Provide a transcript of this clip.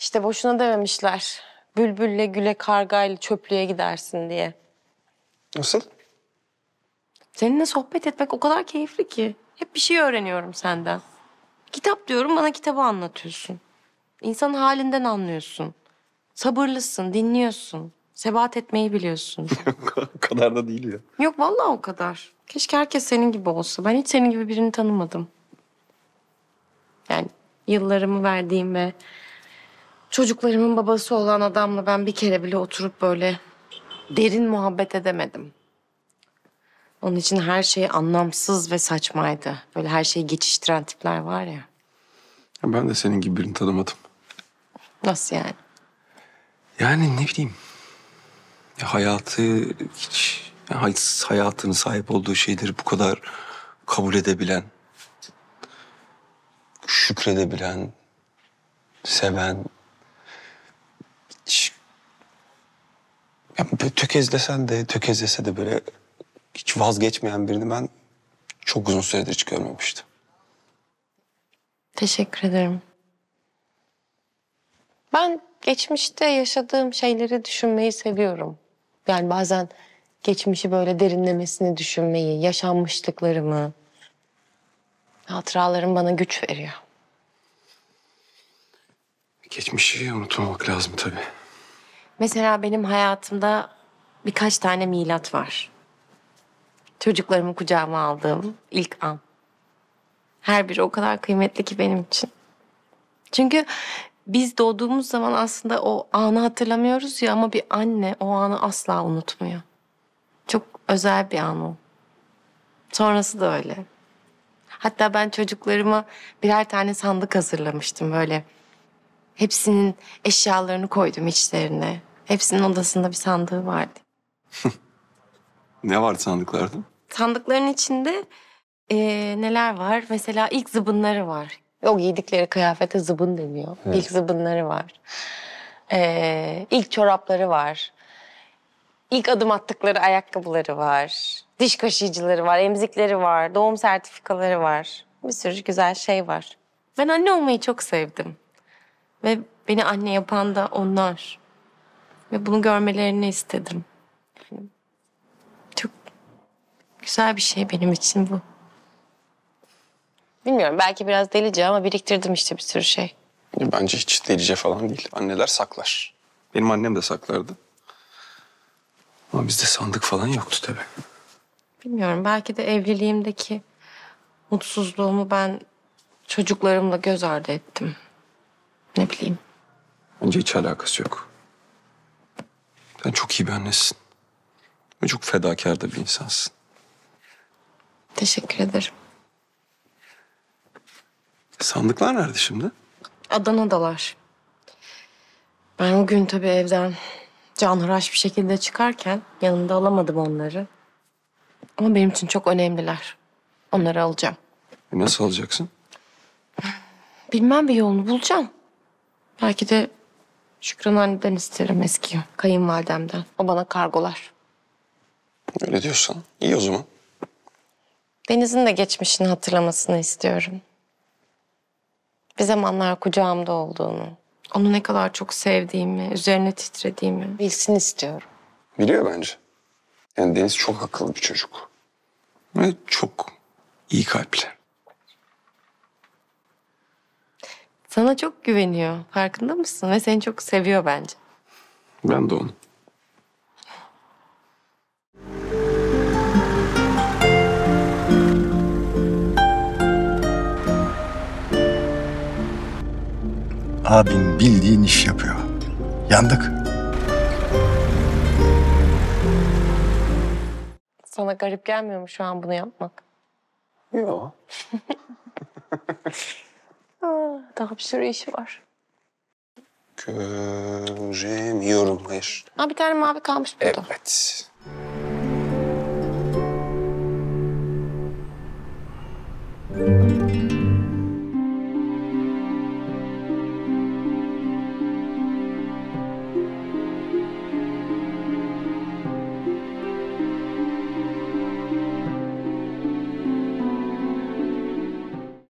İşte boşuna dememişler. Bülbülle güle kargayla çöplüğe gidersin diye. Nasıl? Seninle sohbet etmek o kadar keyifli ki. Hep bir şey öğreniyorum senden. Kitap diyorum bana kitabı anlatıyorsun. İnsanın halinden anlıyorsun. Sabırlısın, dinliyorsun. Sebat etmeyi biliyorsun. o kadar da değil ya. Yok vallahi o kadar. Keşke herkes senin gibi olsa. Ben hiç senin gibi birini tanımadım. Yani yıllarımı verdiğim ve çocuklarımın babası olan adamla ben bir kere bile oturup böyle derin muhabbet edemedim. Onun için her şey anlamsız ve saçmaydı. Böyle her şeyi geçiştiren tipler var ya. Ben de senin gibi birini tanımadım. Nasıl yani? Yani ne bileyim. Ya hayatı hiç ya hay- hayatının sahip olduğu şeyleri bu kadar kabul edebilen, şükredebilen, seven, ya böyle tökezlesen de tökezlese de böyle hiç vazgeçmeyen birini ben çok uzun süredir hiç görmemiştim. Teşekkür ederim. Ben geçmişte yaşadığım şeyleri düşünmeyi seviyorum. Yani bazen geçmişi böyle derinlemesine düşünmeyi, yaşanmışlıklarımı, hatıralarım bana güç veriyor. Geçmişi unutmamak lazım tabii. Mesela benim hayatımda birkaç tane milat var. Çocuklarımı kucağıma aldığım ilk an. Her biri o kadar kıymetli ki benim için. Çünkü biz doğduğumuz zaman aslında o anı hatırlamıyoruz ya ama bir anne o anı asla unutmuyor. Çok özel bir an o. Sonrası da öyle. Hatta ben çocuklarıma birer tane sandık hazırlamıştım böyle. Hepsinin eşyalarını koydum içlerine. Hepsinin odasında bir sandığı vardı. Ne vardı sandıklarda? Sandıkların içinde eee, neler var? Mesela ilk zıbınları var. O giydikleri kıyafete zıbın deniyor. İlk zıbınları var. Eee ilk çorapları var. İlk adım attıkları ayakkabıları var. Diş kaşıyıcıları var, emzikleri var, doğum sertifikaları var. Bir sürü güzel şey var. Ben anne olmayı çok sevdim. Ve beni anne yapan da onlar. Ve bunu görmelerini istedim. Çok güzel bir şey benim için bu. Bilmiyorum belki biraz delice ama biriktirdim işte bir sürü şey. Bence hiç delice falan değil. Anneler saklar. Benim annem de saklardı. Ama bizde sandık falan yoktu tabii. Bilmiyorum belki de evliliğimdeki mutsuzluğumu ben çocuklarımla göz ardı ettim. Ne bileyim. Bence hiç alakası yok. Sen çok iyi bir annesin. Ve çok fedakar da bir insansın. Teşekkür ederim. Sandıklar nerede şimdi? Adana'dalar. Ben o gün tabii evden canhıraş bir şekilde çıkarken yanımda alamadım onları. Ama benim için çok önemliler. Onları alacağım. E nasıl alacaksın? Bilmem bir yolunu bulacağım. Belki de Şükran anneden isterim eski kayınvalidemden. O bana kargolar. Öyle diyorsan iyi o zaman. Deniz'in de geçmişini hatırlamasını istiyorum. Bir zamanlar kucağımda olduğunu, onu ne kadar çok sevdiğimi, üzerine titrediğimi bilsin istiyorum. Biliyor bence. Yani Deniz çok akıllı bir çocuk. Ve çok iyi kalpli. Sana çok güveniyor. Farkında mısın? Ve seni çok seviyor bence. Ben de onu. Abim bildiğin iş yapıyor. Yandık. Sana garip gelmiyor mu şu an bunu yapmak? Yok. Aa, daha bir sürü işi var. Göremiyorum. Hayır. Ha bir tane mavi kalmış burada. Evet.